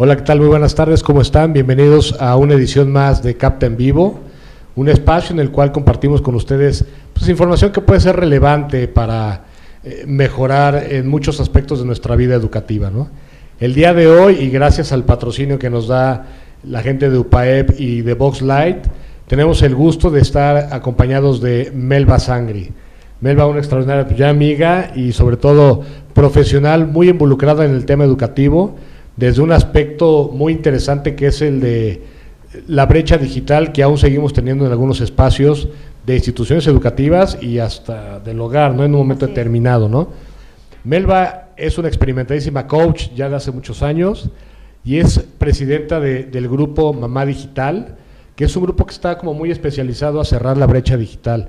Hola, ¿qué tal? Muy buenas tardes, ¿cómo están? Bienvenidos a una edición más de Capta en Vivo, un espacio en el cual compartimos con ustedes pues, información que puede ser relevante para eh, mejorar en muchos aspectos de nuestra vida educativa. ¿no? El día de hoy, y gracias al patrocinio que nos da la gente de UPAEP y de Light, tenemos el gusto de estar acompañados de Melba Sangri. Melba, una extraordinaria pues, amiga y sobre todo profesional muy involucrada en el tema educativo desde un aspecto muy interesante que es el de la brecha digital que aún seguimos teniendo en algunos espacios de instituciones educativas y hasta del hogar, ¿no? En un momento determinado, ¿no? Melba es una experimentadísima coach ya de hace muchos años y es presidenta del grupo Mamá Digital, que es un grupo que está como muy especializado a cerrar la brecha digital.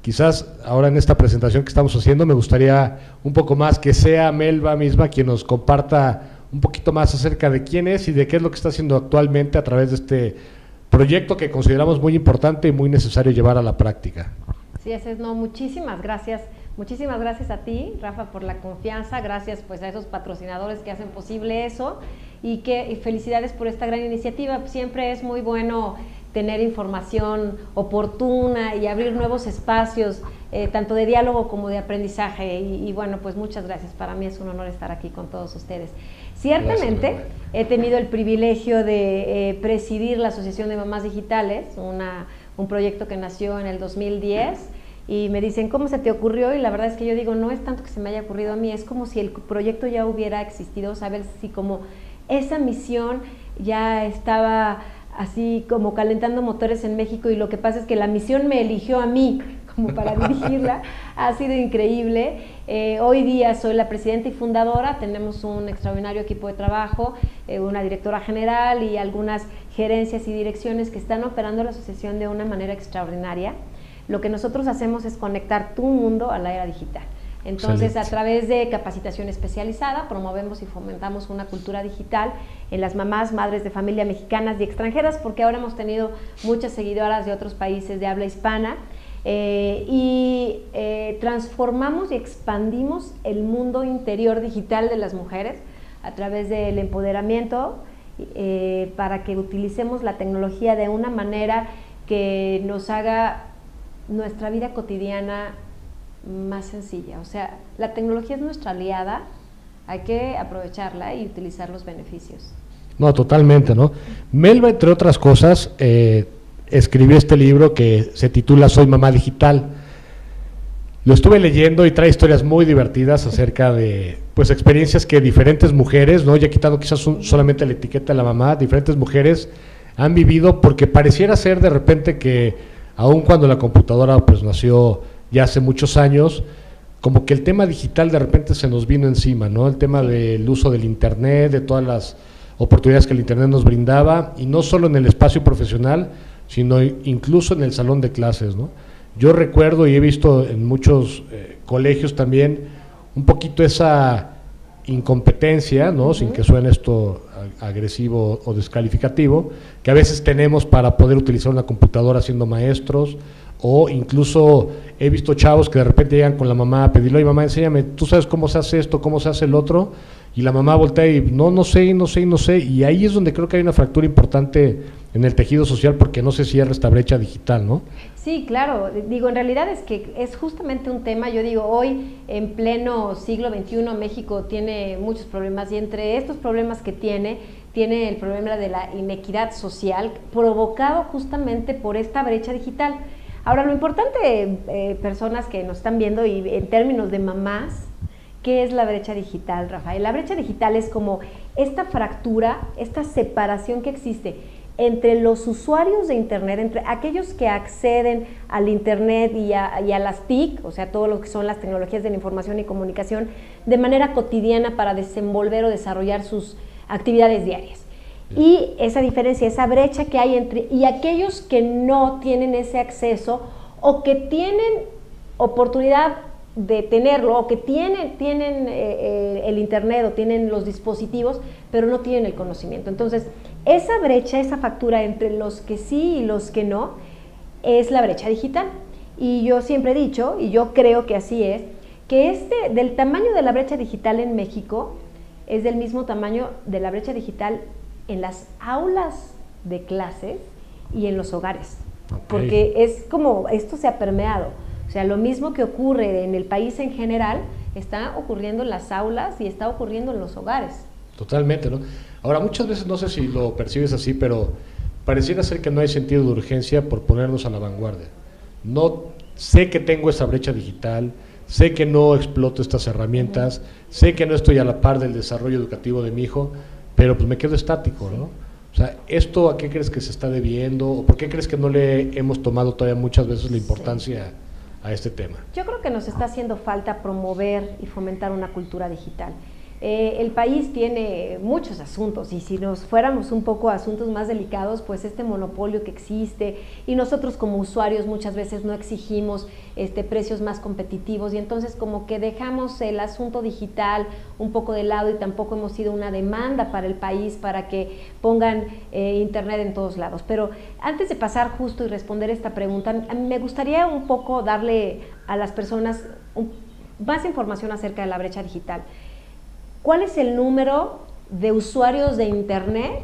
Quizás ahora en esta presentación que estamos haciendo me gustaría un poco más que sea Melba misma quien nos comparta un poquito más acerca de quién es y de qué es lo que está haciendo actualmente a través de este proyecto que consideramos muy importante y muy necesario llevar a la práctica. Sí, es, no, muchísimas gracias. Muchísimas gracias a ti, Rafa, por la confianza. Gracias pues a esos patrocinadores que hacen posible eso y que felicidades por esta gran iniciativa. Siempre es muy bueno tener información oportuna y abrir nuevos espacios, eh, tanto de diálogo como de aprendizaje. Y, y, bueno, pues muchas gracias. Para mí es un honor estar aquí con todos ustedes. Ciertamente he tenido el privilegio de eh, presidir la Asociación de Mamás Digitales, un proyecto que nació en el 2010 y me dicen, ¿cómo se te ocurrió? Y la verdad es que yo digo, no es tanto que se me haya ocurrido a mí, es como si el proyecto ya hubiera existido, saber si como esa misión ya estaba así como calentando motores en México y lo que pasa es que la misión me eligió a mí como para dirigirla, ha sido increíble. Eh, hoy día soy la presidenta y fundadora, tenemos un extraordinario equipo de trabajo, eh, una directora general y algunas gerencias y direcciones que están operando la asociación de una manera extraordinaria. Lo que nosotros hacemos es conectar tu mundo a la era digital. Entonces, a través de capacitación especializada, promovemos y fomentamos una cultura digital en las mamás, madres de familia mexicanas y extranjeras, porque ahora hemos tenido muchas seguidoras de otros países de habla hispana eh, y eh, transformamos y expandimos el mundo interior digital de las mujeres a través del empoderamiento eh, para que utilicemos la tecnología de una manera que nos haga nuestra vida cotidiana más sencilla. O sea, la tecnología es nuestra aliada, hay que aprovecharla y utilizar los beneficios. No, totalmente, ¿no? Melba, entre otras cosas, escribió este libro que se titula Soy Mamá Digital. Lo estuve leyendo y trae historias muy divertidas acerca de pues experiencias que diferentes mujeres, no ya quitando quizás solamente la etiqueta de la mamá, diferentes mujeres han vivido porque pareciera ser de repente que aun cuando la computadora pues nació ya hace muchos años, como que el tema digital de repente se nos vino encima, ¿no? El tema del uso del internet, de todas las oportunidades que el internet nos brindaba y no solo en el espacio profesional, sino incluso en el salón de clases. ¿no? Yo recuerdo y he visto en muchos eh, colegios también un poquito esa incompetencia, ¿no? sin que suene esto agresivo o descalificativo, que a veces tenemos para poder utilizar una computadora siendo maestros, o incluso he visto chavos que de repente llegan con la mamá a pedirle, oye mamá, enséñame, tú sabes cómo se hace esto, cómo se hace el otro, y la mamá voltea y no, no sé, no sé, no sé, y ahí es donde creo que hay una fractura importante en el tejido social porque no se cierra esta brecha digital, ¿no? Sí, claro. Digo, en realidad es que es justamente un tema, yo digo, hoy en pleno siglo XXI México tiene muchos problemas y entre estos problemas que tiene, tiene el problema de la inequidad social provocado justamente por esta brecha digital. Ahora, lo importante, eh, personas que nos están viendo y en términos de mamás, ¿qué es la brecha digital, Rafael? La brecha digital es como esta fractura, esta separación que existe entre los usuarios de Internet, entre aquellos que acceden al Internet y a, las TIC, o sea, todo lo que son las tecnologías de la información y comunicación, de manera cotidiana para desenvolver o desarrollar sus actividades diarias. Y esa diferencia, esa brecha que hay entre, y aquellos que no tienen ese acceso o que tienen oportunidad de tenerlo o que tienen, tienen eh, eh, el Internet o tienen los dispositivos, pero no tienen el conocimiento. Entonces, esa brecha, esa factura entre los que sí y los que no, es la brecha digital. Y yo siempre he dicho, y yo creo que así es, que este, del tamaño de la brecha digital en México es del mismo tamaño de la brecha digital en las aulas de clases y en los hogares. Porque es como, esto se ha permeado. O sea, lo mismo que ocurre en el país en general, está ocurriendo en las aulas y está ocurriendo en los hogares. Totalmente, ¿no? Ahora, muchas veces, no sé si lo percibes así, pero pareciera ser que no hay sentido de urgencia por ponernos a la vanguardia. No sé que tengo esa brecha digital, sé que no exploto estas herramientas, sé que no estoy a la par del desarrollo educativo de mi hijo, pero pues me quedo estático, ¿no? O sea, ¿esto a qué crees que se está debiendo? ¿O por qué crees que no le hemos tomado todavía muchas veces la importancia a este tema? Yo creo que nos está haciendo falta promover y fomentar una cultura digital. Eh, el país tiene muchos asuntos y si nos fuéramos un poco a asuntos más delicados, pues este monopolio que existe y nosotros como usuarios muchas veces no exigimos este, precios más competitivos y entonces como que dejamos el asunto digital un poco de lado y tampoco hemos sido una demanda para el país para que pongan eh, internet en todos lados. Pero antes de pasar justo y responder esta pregunta, me gustaría un poco darle a las personas más información acerca de la brecha digital. ¿Cuál es el número de usuarios de Internet?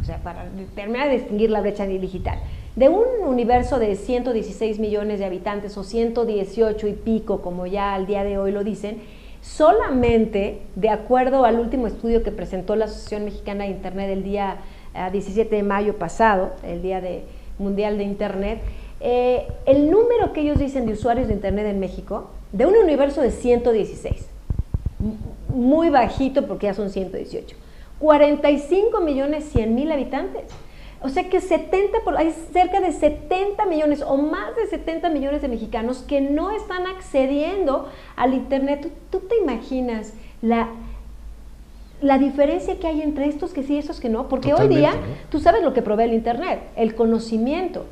O sea, para terminar de distinguir la brecha digital. De un universo de 116 millones de habitantes o 118 y pico, como ya al día de hoy lo dicen, solamente, de acuerdo al último estudio que presentó la Asociación Mexicana de Internet el día 17 eh, de mayo pasado, el Día de, Mundial de Internet, eh, el número que ellos dicen de usuarios de Internet en México, de un universo de 116, muy bajito porque ya son 118. 45 millones 100 mil habitantes. O sea que 70 por, hay cerca de 70 millones o más de 70 millones de mexicanos que no están accediendo al Internet. ¿Tú, te imaginas la, la diferencia que hay entre estos que sí y estos que no? Porque hoy día tú sabes lo que provee el Internet, el conocimiento,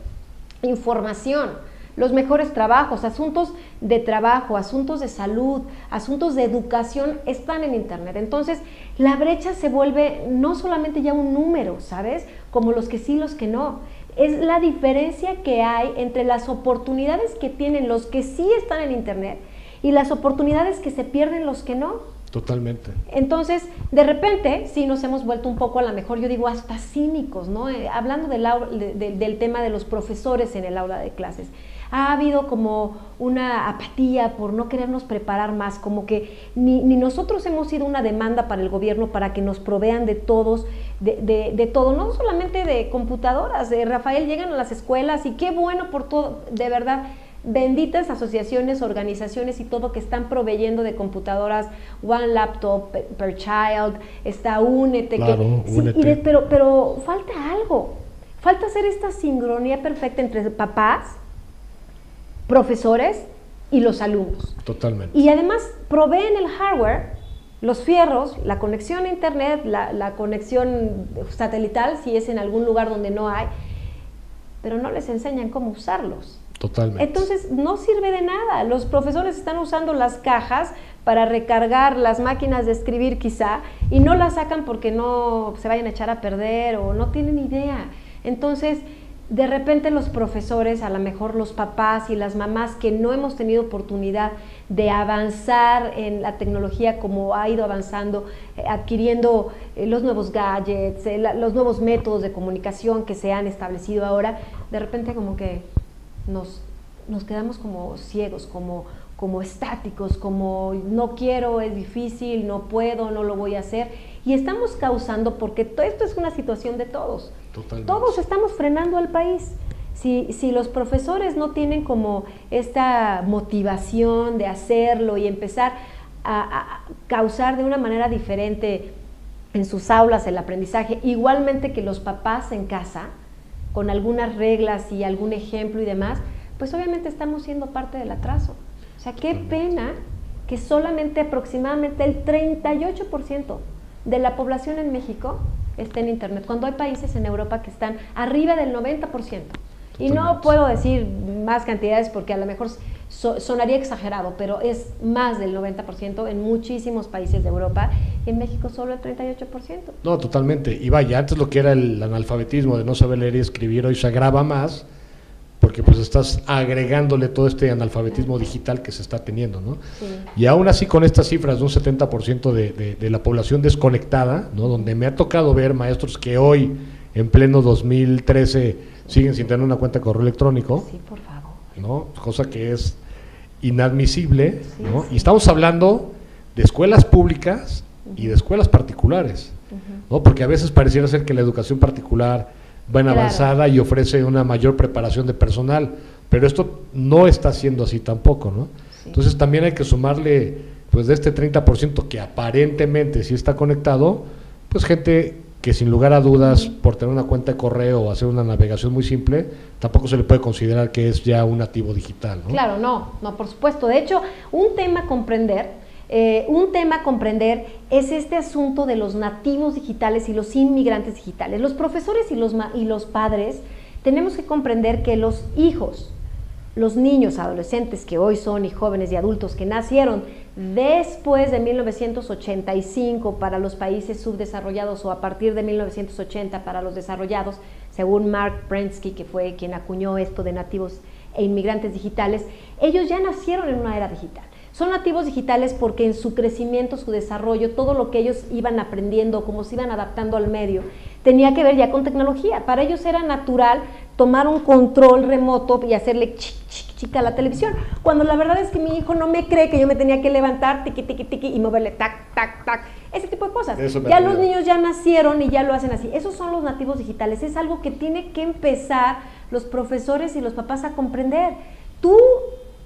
información los mejores trabajos, asuntos de trabajo, asuntos de salud, asuntos de educación están en Internet. Entonces, la brecha se vuelve no solamente ya un número, ¿sabes? Como los que sí, los que no. Es la diferencia que hay entre las oportunidades que tienen los que sí están en Internet y las oportunidades que se pierden los que no. Totalmente. Entonces, de repente, sí nos hemos vuelto un poco, a lo mejor yo digo, hasta cínicos, ¿no? Eh, hablando del, del tema de los profesores en el aula de clases ha habido como una apatía por no querernos preparar más, como que ni, nosotros hemos sido una demanda para el gobierno para que nos provean de todos, de, todo, no solamente de computadoras, de Rafael, llegan a las escuelas y qué bueno por todo, de verdad benditas asociaciones, organizaciones y todo que están proveyendo de computadoras, One Laptop per, Child, está Únete, que, pero, pero falta algo, falta hacer esta sincronía perfecta entre papás, profesores y los alumnos. Totalmente. Y además proveen el hardware, los fierros, la conexión a internet, la, conexión satelital, si es en algún lugar donde no hay, pero no les enseñan cómo usarlos. Totalmente. Entonces no sirve de nada. Los profesores están usando las cajas para recargar las máquinas de escribir quizá y no las sacan porque no se vayan a echar a perder o no tienen idea. Entonces, de repente los profesores, a lo mejor los papás y las mamás que no hemos tenido oportunidad de avanzar en la tecnología como ha ido avanzando, eh, adquiriendo eh, los nuevos gadgets, eh, los nuevos métodos de comunicación que se han establecido ahora, de repente como que nos, nos quedamos como ciegos, como, como estáticos, como no quiero, es difícil, no puedo, no lo voy a hacer. Y estamos causando, porque todo esto es una situación de todos, todos estamos frenando al país. Si, si, los profesores no tienen como esta motivación de hacerlo y empezar a, causar de una manera diferente en sus aulas el aprendizaje, igualmente que los papás en casa, con algunas reglas y algún ejemplo y demás, pues obviamente estamos siendo parte del atraso. O sea, qué pena que solamente aproximadamente el 38% de la población en México esté en Internet, cuando hay países en Europa que están arriba del 90%. Y no puedo decir más cantidades porque a lo mejor sonaría exagerado, pero es más del 90% en muchísimos países de Europa. En México solo el 38%. No, totalmente. Y vaya, antes lo que era el analfabetismo de no saber leer y escribir hoy se agrava más porque pues estás agregándole todo este analfabetismo digital que se está teniendo, ¿no? Y aún así con estas cifras de un 70% de, de, la población desconectada, ¿no? Donde me ha tocado ver maestros que hoy, en pleno 2013, siguen sin tener una cuenta de correo electrónico. Sí, por favor. ¿no? Cosa que es inadmisible, ¿no? Y estamos hablando de escuelas públicas y de escuelas particulares, ¿no? Porque a veces pareciera ser que la educación particular va en avanzada y ofrece una mayor preparación de personal, pero esto no está siendo así tampoco, ¿no? Entonces también hay que sumarle, pues de este 30% que aparentemente sí está conectado, pues gente que sin lugar a dudas, por tener una cuenta de correo o hacer una navegación muy simple, tampoco se le puede considerar que es ya un nativo digital. ¿no? Claro, no, no, por supuesto. De hecho, un tema a comprender, eh, un tema a comprender es este asunto de los nativos digitales y los inmigrantes digitales. Los profesores y los, y los padres tenemos que comprender que los hijos, los niños, adolescentes que hoy son y jóvenes y adultos que nacieron después de 1985 para los países subdesarrollados o a partir de 1980 para los desarrollados, según Mark Prensky, que fue quien acuñó esto de nativos e inmigrantes digitales, ellos ya nacieron en una era digital. Son nativos digitales porque en su crecimiento, su desarrollo, todo lo que ellos iban aprendiendo, cómo se iban adaptando al medio, tenía que ver ya con tecnología. Para ellos era natural tomar un control remoto y hacerle chica a la televisión. Cuando la verdad es que mi hijo no me cree que yo me tenía que levantar, tiqui, tiqui, tiqui, y moverle tac, tac, tac. Ese tipo de cosas. Ya los niños ya nacieron y ya lo hacen así. Esos son los nativos digitales. Es algo que tiene que empezar los profesores y los papás a comprender. Tú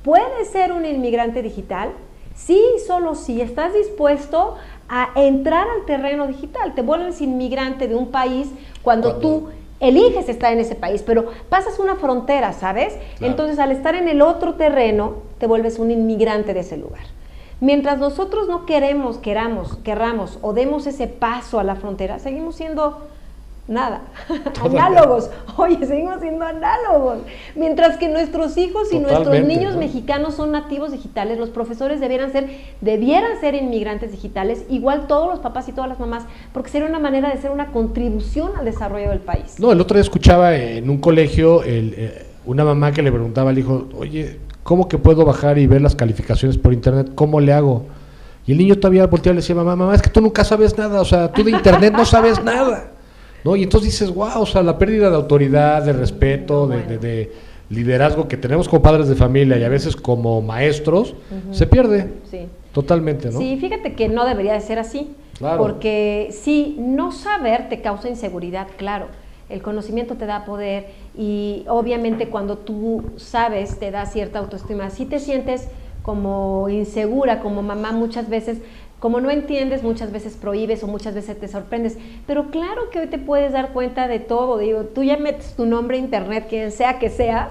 ¿Puedes ser un inmigrante digital? Sí, solo si estás dispuesto a entrar al terreno digital. Te vuelves inmigrante de un país cuando, tú eliges estar en ese país, pero pasas una frontera, ¿sabes? Entonces, al estar en el otro terreno, te vuelves un inmigrante de ese lugar. Mientras nosotros no queremos, queramos, querramos o demos ese paso a la frontera, seguimos siendo nada. análogos. Oye, seguimos siendo análogos. Mientras que nuestros hijos y nuestros niños mexicanos son nativos digitales, los profesores debieran ser, debieran ser inmigrantes digitales, igual todos los papás y todas las mamás, porque sería una manera de ser una contribución al desarrollo del país. No, el otro día escuchaba en un colegio eh, una mamá que le preguntaba al hijo, oye, ¿cómo que puedo bajar y ver las calificaciones por internet? ¿Cómo le hago? Y el niño todavía volteaba y le decía, mamá, mamá, es que tú nunca sabes nada, o sea, tú de internet no sabes nada. ¿No? Y entonces dices, wow, o sea, la pérdida de autoridad, de respeto, de, liderazgo que tenemos como padres de familia y a veces como maestros, se pierde sí. totalmente, ¿no? Sí, fíjate que no debería de ser así, porque si no saber te causa inseguridad, claro. El conocimiento te da poder y obviamente cuando tú sabes te da cierta autoestima. Si te sientes como insegura como mamá muchas veces, como no entiendes, muchas veces prohíbes o muchas veces te sorprendes. Pero claro que hoy te puedes dar cuenta de todo. Digo, tú ya metes tu nombre a internet, quien sea que seas,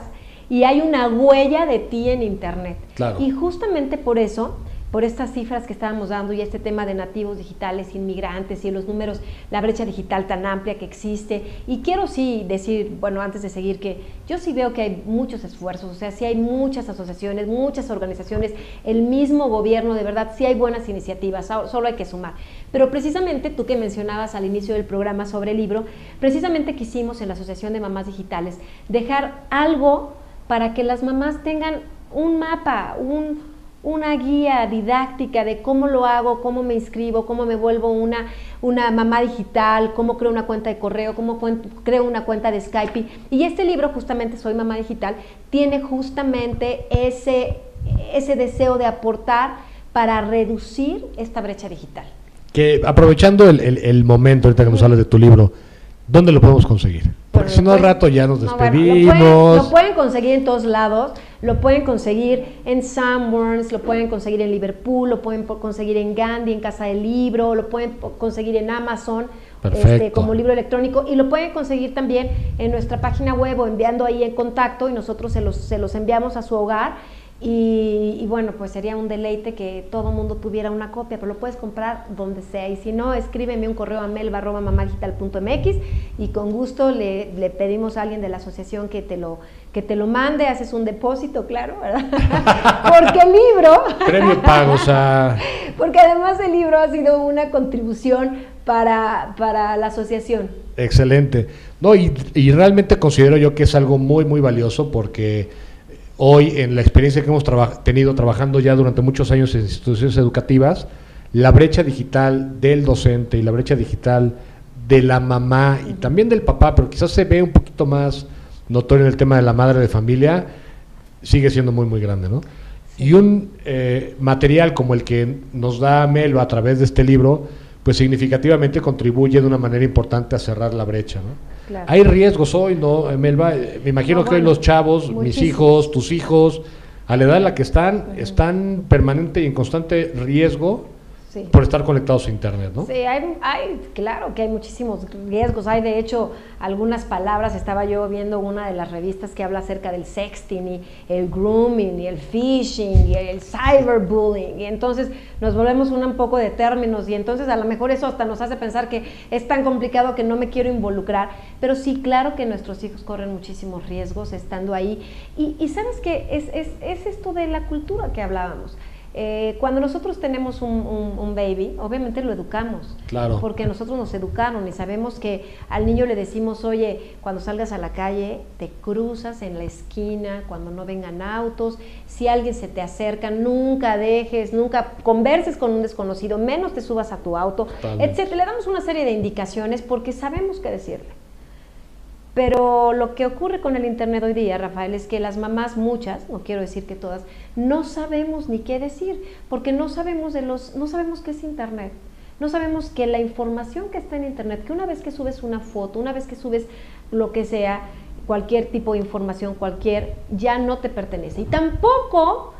y hay una huella de ti en internet. Y justamente por eso por estas cifras que estábamos dando y este tema de nativos digitales, inmigrantes y los números, la brecha digital tan amplia que existe. Y quiero sí decir, bueno, antes de seguir, que yo sí veo que hay muchos esfuerzos, o sea, sí hay muchas asociaciones, muchas organizaciones, el mismo gobierno, de verdad, sí hay buenas iniciativas, solo hay que sumar. Pero precisamente tú que mencionabas al inicio del programa sobre el libro, precisamente quisimos en la Asociación de Mamás Digitales dejar algo para que las mamás tengan un mapa, un una guía didáctica de cómo lo hago, cómo me inscribo, cómo me vuelvo una, una mamá digital, cómo creo una cuenta de correo, cómo creo una cuenta de Skype. Y este libro, justamente Soy Mamá Digital, tiene justamente ese, ese deseo de aportar para reducir esta brecha digital. Que aprovechando el, el, momento, ahorita que nos hablas de tu libro, ¿dónde lo podemos conseguir? Porque si no al rato ya nos despedimos. lo, pueden, conseguir en todos lados. Lo pueden conseguir en Sanborns, lo pueden conseguir en Liverpool, lo pueden conseguir en Gandhi, en Casa del Libro, lo pueden conseguir en Amazon este, como libro electrónico y lo pueden conseguir también en nuestra página web o enviando ahí en contacto y nosotros se los, se los enviamos a su hogar y, bueno, pues sería un deleite que todo mundo tuviera una copia, pero lo puedes comprar donde sea. Y si no, escríbeme un correo a melba.mamadigital.mx y con gusto le, le, pedimos a alguien de la asociación que te lo, que te lo mande, haces un depósito, claro, ¿verdad? Porque el libro... Premio pago, o sea... Porque además el libro ha sido una contribución para, para la asociación. Excelente. No, y, y, realmente considero yo que es algo muy, muy valioso porque hoy en la experiencia que hemos tenido trabajando ya durante muchos años en instituciones educativas, la brecha digital del docente y la brecha digital de la mamá y también del papá, pero quizás se ve un poquito más notorio en el tema de la madre de familia, sigue siendo muy, muy grande, ¿no? Y un eh, material como el que nos da Melba a través de este libro, pues significativamente contribuye de una manera importante a cerrar la brecha, ¿no? Hay riesgos hoy, ¿no, Melba? Eh, me imagino que hoy los chavos, mis hijos, tus hijos, a la edad en la que están, están permanente y en constante riesgo por estar conectados a Internet, ¿no? Sí, hay, hay, claro que hay muchísimos riesgos. Hay, de hecho, algunas palabras. Estaba yo viendo una de las revistas que habla acerca del sexting y el grooming y el phishing y el cyberbullying. Y entonces nos volvemos un poco de términos y entonces a lo mejor eso hasta nos hace pensar que es tan complicado que no me quiero involucrar. Pero sí, claro que nuestros hijos corren muchísimos riesgos estando ahí. Y, y sabes que es, es, es esto de la cultura que hablábamos. Eh, cuando nosotros tenemos un, baby, obviamente lo educamos. Claro. Porque nosotros nos educaron y sabemos que al niño le decimos, oye, cuando salgas a la calle, te cruzas en la esquina, cuando no vengan autos, si alguien se te acerca, nunca dejes, nunca converses con un desconocido, menos te subas a tu auto, etc. Le damos una serie de indicaciones porque sabemos qué decirle. Pero lo que ocurre con el Internet hoy día, Rafael, es que las mamás, muchas, no quiero decir que todas, no sabemos ni qué decir, porque no sabemos, de los, no sabemos qué es Internet. No sabemos que la información que está en Internet, que una vez que subes una foto, una vez que subes lo que sea, cualquier tipo de información, cualquier, ya no te pertenece. Y tampoco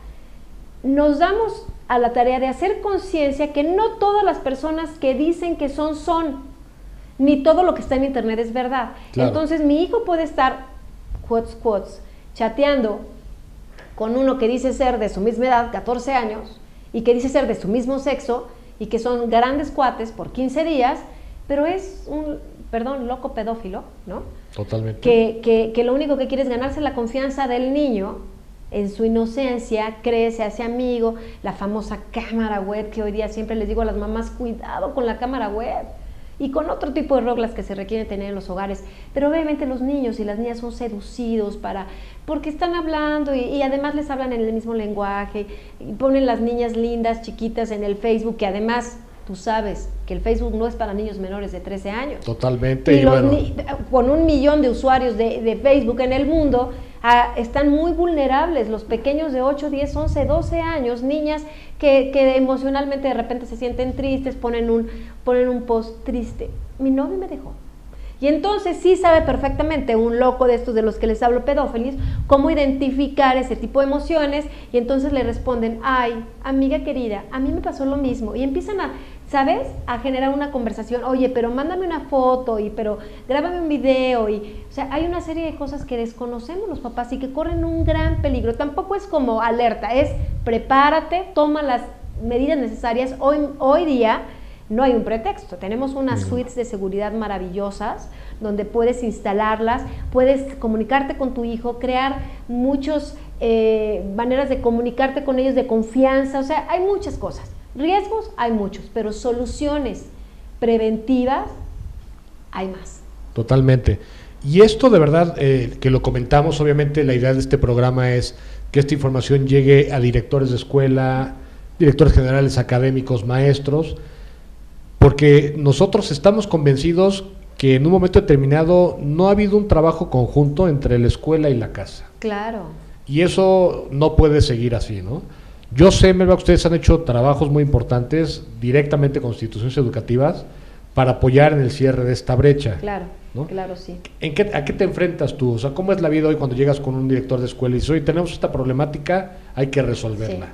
nos damos a la tarea de hacer conciencia que no todas las personas que dicen que son, son ni todo lo que está en internet es verdad. Entonces mi hijo puede estar, quotes, quotes, chateando con uno que dice ser de su misma edad, 14 años, y que dice ser de su mismo sexo, y que son grandes cuates por 15 días, pero es un, perdón, loco pedófilo, ¿no? Totalmente. Que, que, que lo único que quiere es ganarse la confianza del niño en su inocencia, crece, hace amigo, la famosa cámara web que hoy día siempre les digo a las mamás, cuidado con la cámara web y con otro tipo de reglas que se requieren tener en los hogares. Pero obviamente los niños y las niñas son seducidos para, porque están hablando y, además les hablan en el mismo lenguaje y ponen las niñas lindas, chiquitas en el Facebook, que además tú sabes que el Facebook no es para niños menores de 13 años. Totalmente. Y, con un millón de usuarios de, de Facebook en el mundo, están muy vulnerables, los pequeños de 8, 10, 11, 12 años, niñas que, que, emocionalmente de repente se sienten tristes, ponen un, ponen un post triste. Mi novio me dejó. Y entonces sí sabe perfectamente un loco de estos de los que les hablo pedófilos, cómo identificar ese tipo de emociones y entonces le responden, ay, amiga querida, a mí me pasó lo mismo. Y empiezan a ¿sabes? A generar una conversación, oye, pero mándame una foto y pero grábame un video y, o sea, hay una serie de cosas que desconocemos los papás y que corren un gran peligro. Tampoco es como alerta, es prepárate, toma las medidas necesarias. Hoy, hoy día no hay un pretexto, tenemos unas suites de seguridad maravillosas donde puedes instalarlas, puedes comunicarte con tu hijo, crear muchas eh, maneras de comunicarte con ellos de confianza, o sea, hay muchas cosas. Riesgos hay muchos, pero soluciones preventivas hay más. Totalmente. Y esto de verdad, eh, que lo comentamos, obviamente la idea de este programa es que esta información llegue a directores de escuela, directores generales académicos, maestros, porque nosotros estamos convencidos que en un momento determinado no ha habido un trabajo conjunto entre la escuela y la casa. Claro. Y eso no puede seguir así, ¿no? Yo sé, Melba, que ustedes han hecho trabajos muy importantes directamente con instituciones educativas para apoyar en el cierre de esta brecha. Claro, claro, sí. ¿En qué, ¿A qué te enfrentas tú? O sea, ¿cómo es la vida hoy cuando llegas con un director de escuela y dices, hoy tenemos esta problemática, hay que resolverla?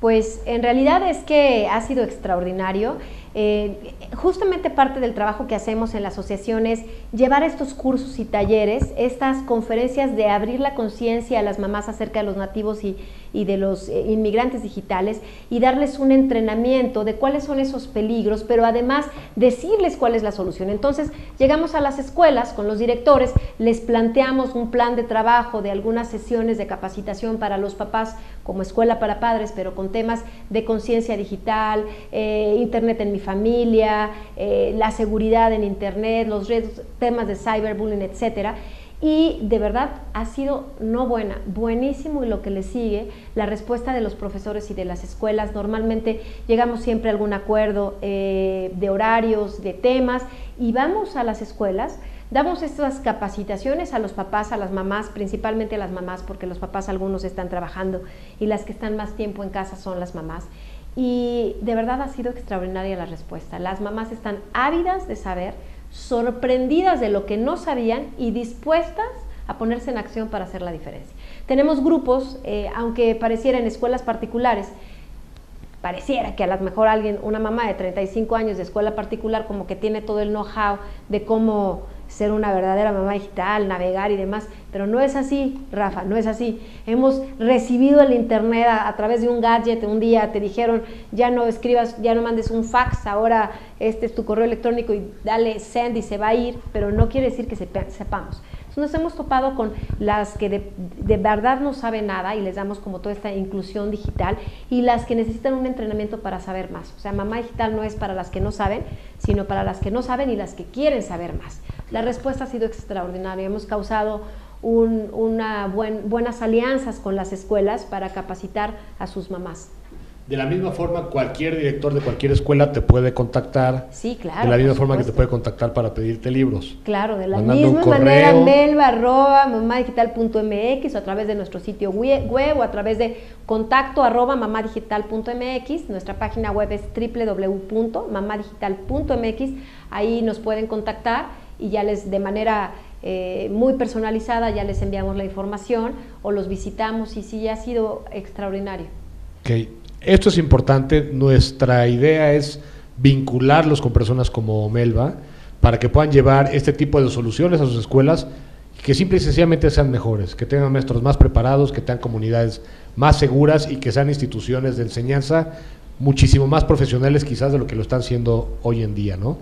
Pues en realidad es que ha sido extraordinario. Eh, justamente parte del trabajo que hacemos en la asociación es llevar estos cursos y talleres, estas conferencias de abrir la conciencia a las mamás acerca de los nativos y, de los eh, inmigrantes digitales y darles un entrenamiento de cuáles son esos peligros, pero además decirles cuál es la solución. Entonces, llegamos a las escuelas con los directores, les planteamos un plan de trabajo de algunas sesiones de capacitación para los papás como escuela para padres, pero con temas de conciencia digital, eh, internet en mi familia, eh, la seguridad en Internet, los temas de cyberbullying, etcétera. Y de verdad ha sido no buena, buenísimo y lo que le sigue, la respuesta de los profesores y de las escuelas. Normalmente llegamos siempre a algún acuerdo eh, de horarios, de temas y vamos a las escuelas Damos estas capacitaciones a los papás, a las mamás, principalmente a las mamás, porque los papás algunos están trabajando y las que están más tiempo en casa son las mamás. Y de verdad ha sido extraordinaria la respuesta. Las mamás están ávidas de saber, sorprendidas de lo que no sabían y dispuestas a ponerse en acción para hacer la diferencia. Tenemos grupos, eh, aunque pareciera en escuelas particulares, pareciera que a lo mejor alguien, una mamá de 35 años de escuela particular, como que tiene todo el know-how de cómo ser una verdadera mamá digital, navegar y demás, pero no es así, Rafa, no es así. Hemos recibido el Internet a, través de un gadget, un día te dijeron, ya no escribas, ya no mandes un fax, ahora este es tu correo electrónico y dale send y se va a ir, pero no quiere decir que sepamos nos hemos topado con las que de, verdad no saben nada y les damos como toda esta inclusión digital y las que necesitan un entrenamiento para saber más. O sea, mamá digital no es para las que no saben, sino para las que no saben y las que quieren saber más. La respuesta ha sido extraordinaria. Hemos causado una buenas alianzas con las escuelas para capacitar a sus mamás. De la misma forma, cualquier director de cualquier escuela te puede contactar. Sí, claro. De la misma forma que te puede contactar para pedirte libros. Claro, de la misma manera, melva arroba mamadigital.mx o a través de nuestro sitio web o a través de contacto arroba mamadigital.mx. Nuestra página web es www.mamadigital.mx. Ahí nos pueden contactar y ya les, de manera eh, muy personalizada, ya les enviamos la información o los visitamos y sí, ha sido extraordinario. Okay. Esto es importante, nuestra idea es vincularlos con personas como Melba para que puedan llevar este tipo de soluciones a sus escuelas que simple y sencillamente sean mejores, que tengan maestros más preparados, que tengan comunidades más seguras y que sean instituciones de enseñanza muchísimo más profesionales quizás de lo que lo están siendo hoy en día, ¿no?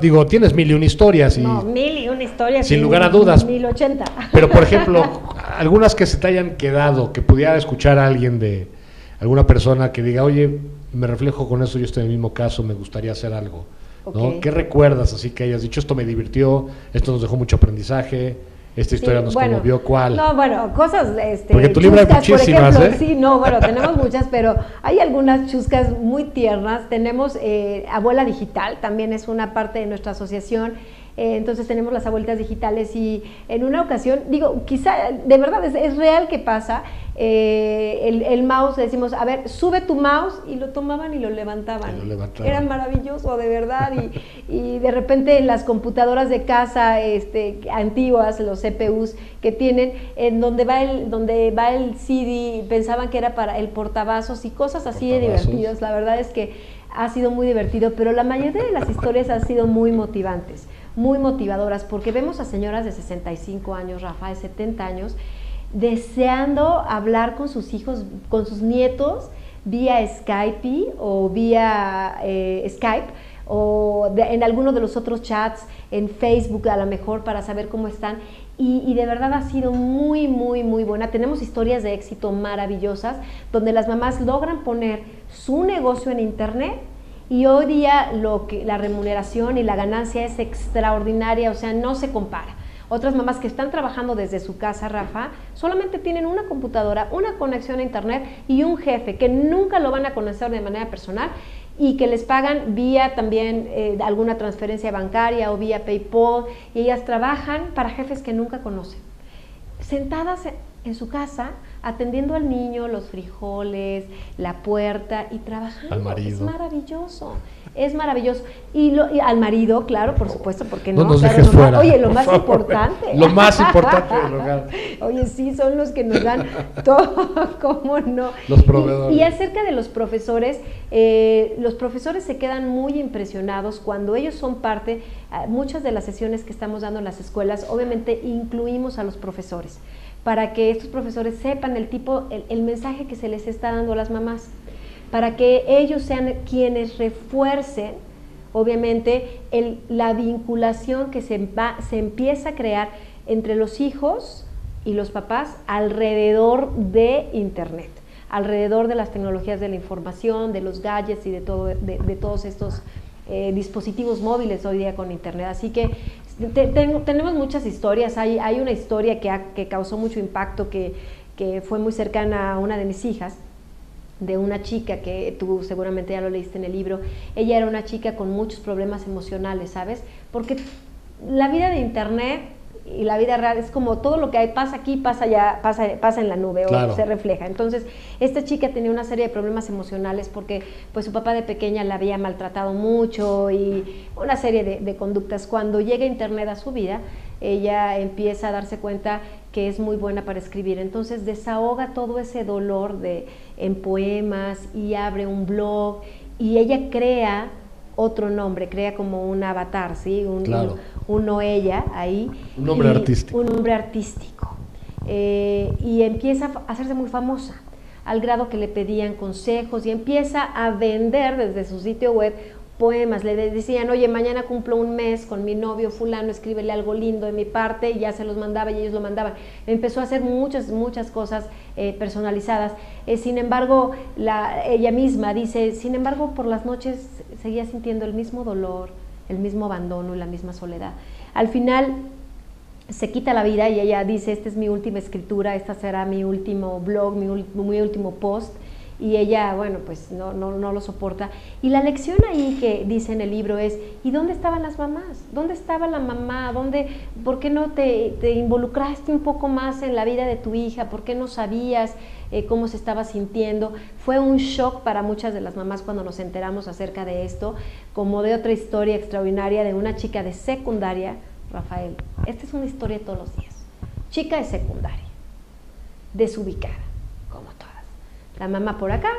Digo, tienes mil y una historias. Y, no, mil y una historias. Sin lugar a dudas. Mil ochenta. Pero, por ejemplo, algunas que se te hayan quedado, que pudiera escuchar a alguien de, alguna persona que diga, oye, me reflejo con eso, yo estoy en el mismo caso, me gustaría hacer algo. ¿no? ¿Qué recuerdas así que hayas dicho, esto me divirtió, esto nos dejó mucho aprendizaje? Esta historia nos conmovió, ¿cuál? No, bueno, cosas, este, Porque tu libro hay muchísimas, ¿eh? Sí, no, bueno, tenemos muchas, pero hay algunas chuscas muy tiernas. Tenemos eh, Abuela Digital, también es una parte de nuestra asociación. Eh, entonces tenemos las abuelitas digitales y en una ocasión, digo, quizá de verdad es, real que pasa, eh, el, el, mouse, decimos, a ver, sube tu mouse y lo tomaban y lo levantaban. Era maravilloso, de verdad. Y, y, de repente en las computadoras de casa este, antiguas, los CPUs que tienen, en donde va el, donde va el CD, pensaban que era para el portavasos y cosas así de divertidas. La verdad es que ha sido muy divertido, pero la mayoría de las historias han sido muy motivantes muy motivadoras, porque vemos a señoras de 65 años, Rafa, de 70 años, deseando hablar con sus hijos, con sus nietos, vía Skype o vía eh, Skype o en alguno de los otros chats, en Facebook a lo mejor para saber cómo están. Y, y, de verdad ha sido muy, muy, muy buena. Tenemos historias de éxito maravillosas donde las mamás logran poner su negocio en Internet y hoy día lo que, la remuneración y la ganancia es extraordinaria, o sea, no se compara. Otras mamás que están trabajando desde su casa, Rafa, solamente tienen una computadora, una conexión a internet y un jefe que nunca lo van a conocer de manera personal y que les pagan vía también eh, alguna transferencia bancaria o vía PayPal y ellas trabajan para jefes que nunca conocen. Sentadas en su casa, atendiendo al niño, los frijoles, la puerta y trabajando. Al marido. Es maravilloso, es maravilloso. Y, lo, al marido, claro, por supuesto, porque no. No nos dejes fuera. Oye, lo más importante. lo más importante del hogar. Oye, sí, son los que nos dan todo, ¿cómo no? Los proveedores. Y, acerca de los profesores, eh, los profesores se quedan muy impresionados cuando ellos son parte, ah, muchas de las sesiones que estamos dando en las escuelas, obviamente incluimos a los profesores para que estos profesores sepan el tipo, el, mensaje que se les está dando a las mamás, para que ellos sean quienes refuercen, obviamente, la vinculación que se, va, se empieza a crear entre los hijos y los papás alrededor de Internet. alrededor de las tecnologías de la información, de los gadgets y de, todo, de, todos estos eh, dispositivos móviles hoy día con Internet. Así que tenemos muchas historias. Hay, hay una historia que, que causó mucho impacto, que, que fue muy cercana a una de mis hijas de una chica que tú seguramente ya lo leíste en el libro. Ella era una chica con muchos problemas emocionales, ¿sabes? Porque la vida de internet y la vida real es como todo lo que hay pasa aquí, pasa ya, pasa, pasa en la nube o se refleja. Entonces, esta chica tenía una serie de problemas emocionales porque pues su papá de pequeña la había maltratado mucho y una serie de, de conductas. Cuando llega internet a su vida, ella empieza a darse cuenta que es muy buena para escribir. Entonces desahoga todo ese dolor de, en poemas y abre un blog y ella crea otro nombre, crea como un avatar, ¿sí? Un, uno ella ahí. Un nombre artístico. Un nombre artístico. Eh, y empieza a hacerse muy famosa, al grado que le pedían consejos y empieza a vender desde su sitio web poemas, le decían, oye, mañana cumplo un mes con mi novio fulano, escríbele algo lindo de mi parte, y ya se los mandaba y ellos lo mandaban. Empezó a hacer muchas, muchas cosas eh, personalizadas. Eh, sin embargo, la, ella misma dice, sin embargo, por las noches seguía sintiendo el mismo dolor, el mismo abandono y la misma soledad. Al final se quita la vida y ella dice, esta es mi última escritura, esta será mi último blog, mi, último post y ella, bueno, pues no, lo soporta. Y la lección ahí que dice en el libro es, ¿y dónde estaban las mamás? ¿Dónde estaba la mamá? ¿Dónde, ¿Por qué no te, te involucraste un poco más en la vida de tu hija? ¿Por qué no sabías eh, cómo se estaba sintiendo? Fue un shock para muchas de las mamás cuando nos enteramos acerca de esto, como de otra historia extraordinaria de una chica de secundaria, Rafael. Esta es una historia de todos los días. Chica de secundaria, desubicada la mamá por acá,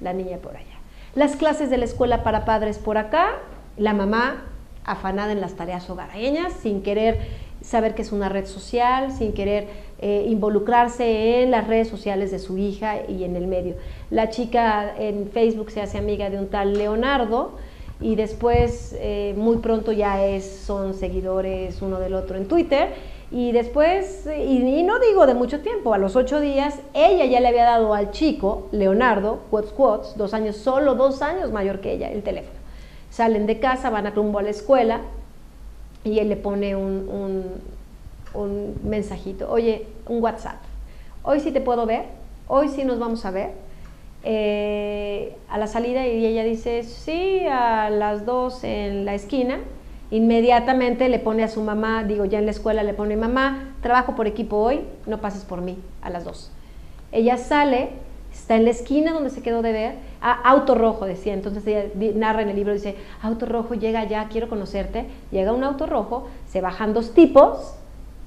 la niña por allá. Las clases de la escuela para padres por acá, la mamá afanada en las tareas hogareñas, sin querer saber que es una red social, sin querer eh, involucrarse en las redes sociales de su hija y en el medio. La chica en Facebook se hace amiga de un tal Leonardo y después eh, muy pronto ya es, son seguidores uno del otro en Twitter y después, y, no digo de mucho tiempo, a los ocho días, ella ya le había dado al chico, Leonardo, Quotes Quotes, dos años, solo dos años mayor que ella, el teléfono. Salen de casa, van a rumbo a la escuela y él le pone un, un, mensajito, oye, un WhatsApp, hoy sí te puedo ver, hoy sí nos vamos a ver. Eh, a la salida y ella dice, sí, a las dos en la esquina, inmediatamente le pone a su mamá, digo ya en la escuela le pone, mamá, trabajo por equipo hoy, no pases por mí a las dos. Ella sale, está en la esquina donde se quedó de ver, a auto rojo decía, entonces ella narra en el libro, dice, auto rojo, llega ya, quiero conocerte, llega un auto rojo, se bajan dos tipos,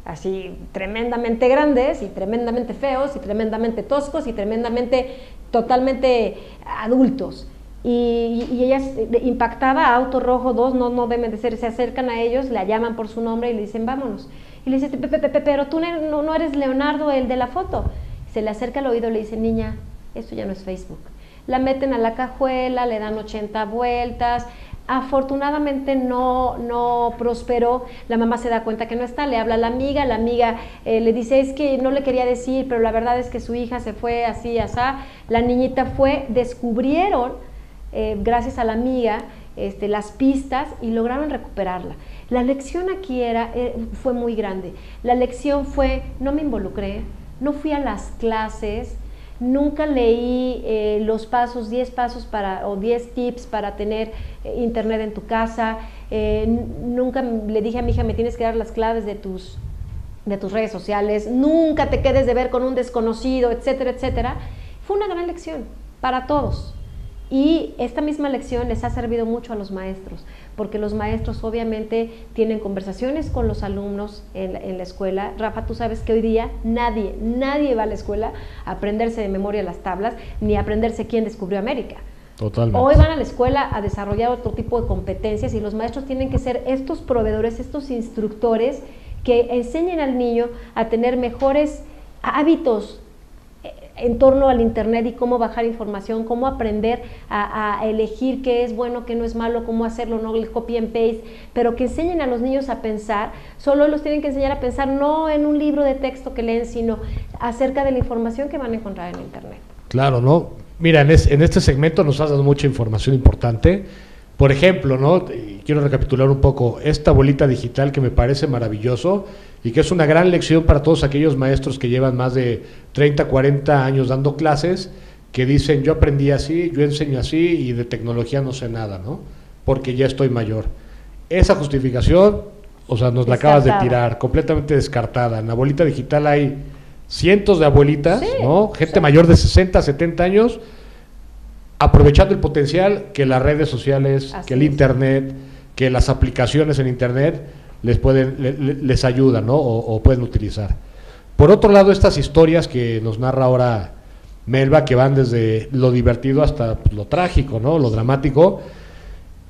así tremendamente grandes y tremendamente feos y tremendamente toscos y tremendamente totalmente adultos y, y ella impactada, auto rojo, dos, no, no deben de ser, se acercan a ellos, la llaman por su nombre y le dicen, vámonos. Y le dice, pero tú no, no eres Leonardo, el de la foto. Se le acerca al oído y le dice, niña, esto ya no es Facebook. La meten a la cajuela, le dan 80 vueltas, afortunadamente no, no prosperó, la mamá se da cuenta que no está, le habla a la amiga, la amiga eh, le dice es que no le quería decir, pero la verdad es que su hija se fue así, así, la niñita fue, descubrieron eh, gracias a la amiga, este, las pistas y lograron recuperarla. La lección aquí era, eh, fue muy grande. La lección fue, no me involucré, no fui a las clases, nunca leí eh, los pasos, 10 pasos para, o 10 tips para tener internet en tu casa, nunca le dije a mi hija, me tienes que dar las claves de tus, de tus redes sociales, nunca te quedes de ver con un desconocido, etcétera, etcétera. Fue una gran lección para todos. Y esta misma lección les ha servido mucho a los maestros, porque los maestros obviamente tienen conversaciones con los alumnos en la, escuela. Rafa, tú sabes que hoy día nadie, nadie va a la escuela a aprenderse de memoria las tablas, ni a aprenderse quién descubrió América. Totalmente. Hoy van a la escuela a desarrollar otro tipo de competencias y los maestros tienen que ser estos proveedores, estos instructores que enseñen al niño a tener mejores hábitos en torno al Internet y cómo bajar información, cómo aprender a, elegir qué es bueno, qué no es malo, cómo hacerlo, no el copy and paste, pero que enseñen a los niños a pensar, solo los tienen que enseñar a pensar no en un libro de texto que leen, sino acerca de la información que van a encontrar en Internet. Claro, ¿no? Mira, en, en este segmento nos has dado mucha información importante. Por ejemplo, ¿no? quiero recapitular un poco esta bolita digital que me parece maravilloso y que es una gran lección para todos aquellos maestros que llevan más de 30, 40 años dando clases, que dicen yo aprendí así, yo enseño así y de tecnología no sé nada, ¿no? Porque ya estoy mayor. Esa justificación, o sea, nos la acabas de tirar, completamente descartada. En la bolita digital hay cientos de abuelitas, ¿no? Gente mayor de 60, 70 años aprovechando el potencial que las redes sociales, que el Internet, que las aplicaciones en Internet les, pueden, les ayudan ¿no? o, pueden utilizar. Por otro lado, estas historias que nos narra ahora Melba, que van desde lo divertido hasta lo trágico, ¿no? lo dramático,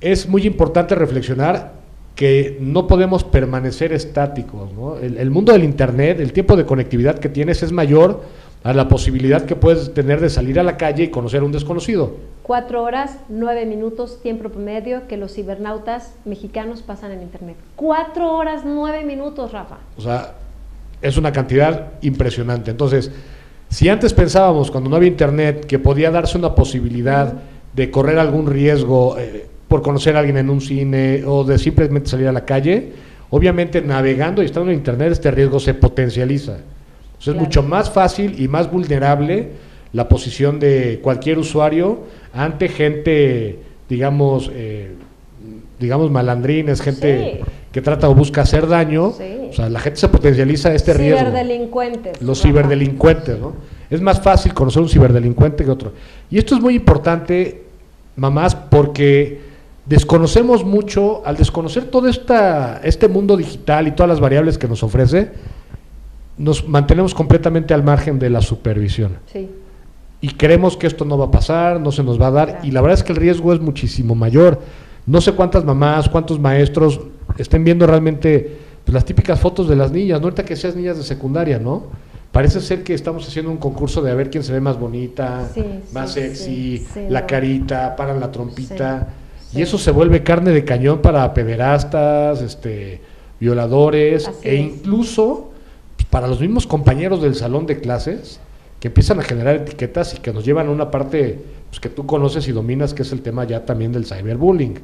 es muy importante reflexionar que no podemos permanecer estáticos. ¿no? El, el mundo del Internet, el tiempo de conectividad que tienes es mayor a la posibilidad que puedes tener de salir a la calle y conocer a un desconocido. Cuatro horas, nueve minutos, tiempo promedio que los cibernautas mexicanos pasan en Internet. Cuatro horas, nueve minutos, Rafa. O sea, es una cantidad impresionante. Entonces, si antes pensábamos, cuando no había Internet, que podía darse una posibilidad de correr algún riesgo eh, por conocer a alguien en un cine o de simplemente salir a la calle, obviamente navegando y estando en Internet este riesgo se potencializa es mucho más fácil y más vulnerable la posición de cualquier usuario ante gente, digamos, eh, digamos malandrines, gente que trata o busca hacer daño. O sea, la gente se potencializa a este riesgo. Ciberdelincuentes. Los ciberdelincuentes, ¿no? Es más fácil conocer un ciberdelincuente que otro. Y esto es muy importante, mamás, porque desconocemos mucho, al desconocer todo esta, este mundo digital y todas las variables que nos ofrece, nos mantenemos completamente al margen de la supervisión. Sí. Y creemos que esto no va a pasar, no se nos va a dar, y la verdad es que el riesgo es muchísimo mayor. No sé cuántas mamás, cuántos maestros estén viendo realmente pues, las típicas fotos de las niñas, no ahorita que seas niñas de secundaria, ¿no? Parece ser que estamos haciendo un concurso de a ver quién se ve más bonita, más sexy, la carita, paran la trompita, y eso se vuelve carne de cañón para pederastas, este, violadores, e incluso para los mismos compañeros del salón de clases que empiezan a generar etiquetas y que nos llevan a una parte pues, que tú conoces y dominas, que es el tema ya también del cyberbullying.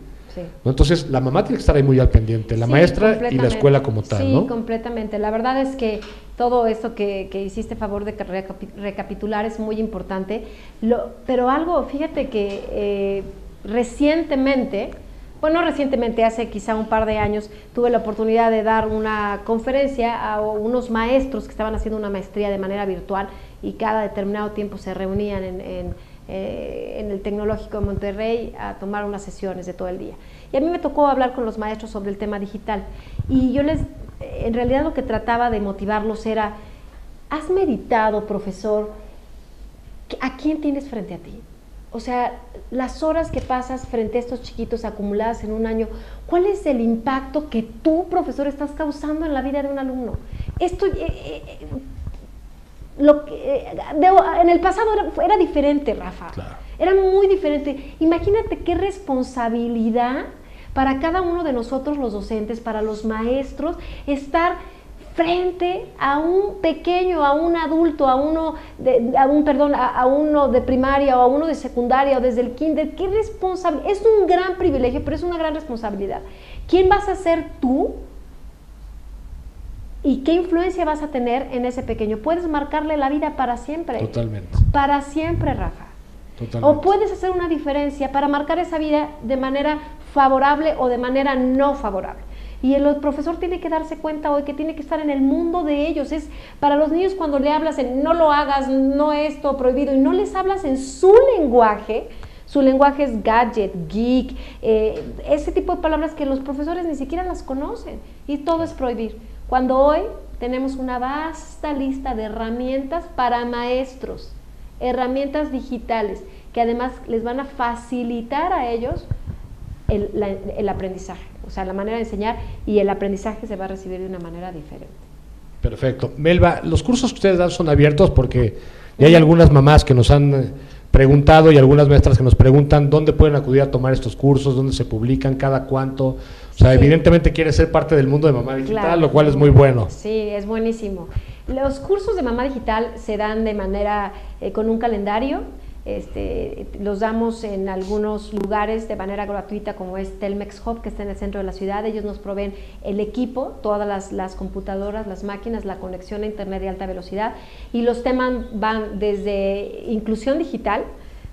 Entonces, la mamá tiene que estar ahí muy al pendiente, la maestra y la escuela como tal. Sí, completamente. La verdad es que todo esto que, hiciste favor de recapitular es muy importante. Lo, pero algo, fíjate que eh, recientemente bueno, recientemente, hace quizá un par de años, tuve la oportunidad de dar una conferencia a unos maestros que estaban haciendo una maestría de manera virtual y cada determinado tiempo se reunían en, eh, el Tecnológico de Monterrey a tomar unas sesiones de todo el día. Y a mí me tocó hablar con los maestros sobre el tema digital. Y yo les, en realidad lo que trataba de motivarlos era, ¿has meditado, profesor? ¿A quién tienes frente a ti? O sea, las horas que pasas frente a estos chiquitos acumuladas en un año, ¿cuál es el impacto que tú, profesor, estás causando en la vida de un alumno? Esto, eh, eh, lo que, eh, en el pasado era, diferente, Rafa. Era muy diferente. Imagínate qué responsabilidad para cada uno de nosotros los docentes, para los maestros, estar frente a un pequeño, a un adulto, a uno de, a un perdón, a, uno de primaria o a uno de secundaria o desde el kinder, qué responsable, es un gran privilegio, pero es una gran responsabilidad. ¿Quién vas a ser tú? ¿Y qué influencia vas a tener en ese pequeño? Puedes marcarle la vida para siempre. Totalmente. Para siempre, Rafa. Totalmente. O puedes hacer una diferencia para marcar esa vida de manera favorable o de manera no favorable. Y el profesor tiene que darse cuenta hoy que tiene que estar en el mundo de ellos. Es para los niños cuando le hablas en no lo hagas, no esto, prohibido, y no les hablas en su lenguaje, su lenguaje es gadget, geek, eh, ese tipo de palabras que los profesores ni siquiera las conocen y todo es prohibir. Cuando hoy tenemos una vasta lista de herramientas para maestros, herramientas digitales que además les van a facilitar a ellos el aprendizaje o sea, la manera de enseñar y el aprendizaje se va a recibir de una manera diferente. Perfecto. Melba, los cursos que ustedes dan son abiertos porque ya hay algunas mamás que nos han eh, preguntado y algunas maestras que nos preguntan dónde pueden acudir a tomar estos cursos, dónde se publican, cada cuánto. O sea, evidentemente quiere ser parte del mundo de mamá digital, lo cual es muy bueno. Sí, es buenísimo. Los cursos de mamá digital se dan de manera eh, con un calendario. Este, los damos en algunos lugares de manera gratuita como es Telmex Hub que está en el centro de la ciudad. Ellos nos proveen el equipo, todas las, las computadoras, las máquinas, la conexión a internet de alta velocidad y los temas van desde inclusión digital,